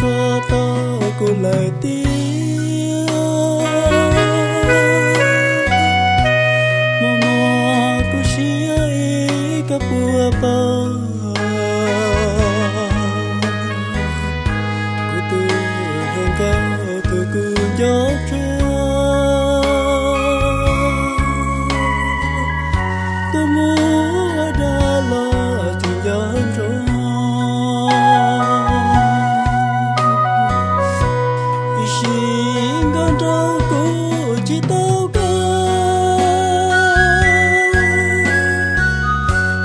cho tôi cùng lời tiếng. Momo kushia i kapua pau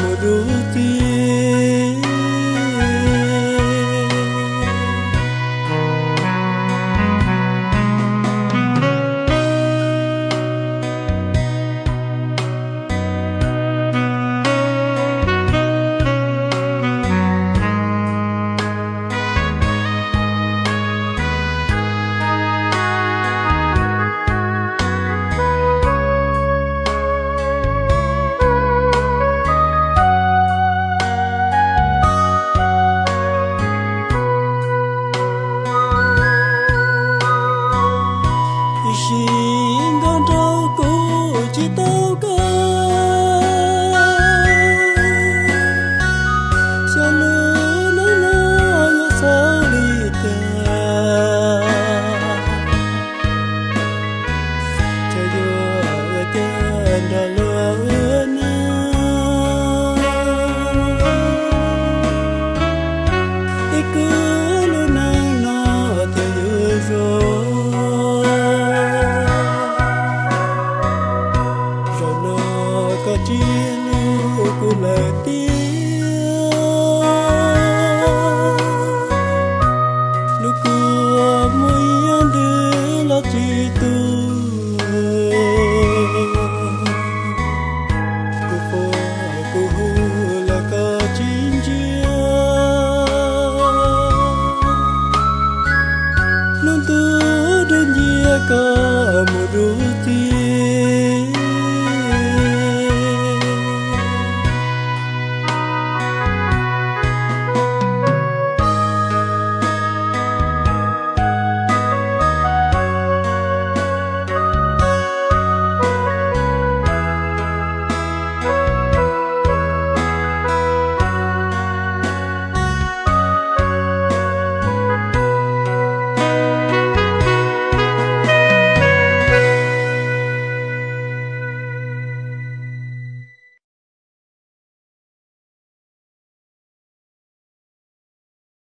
मूति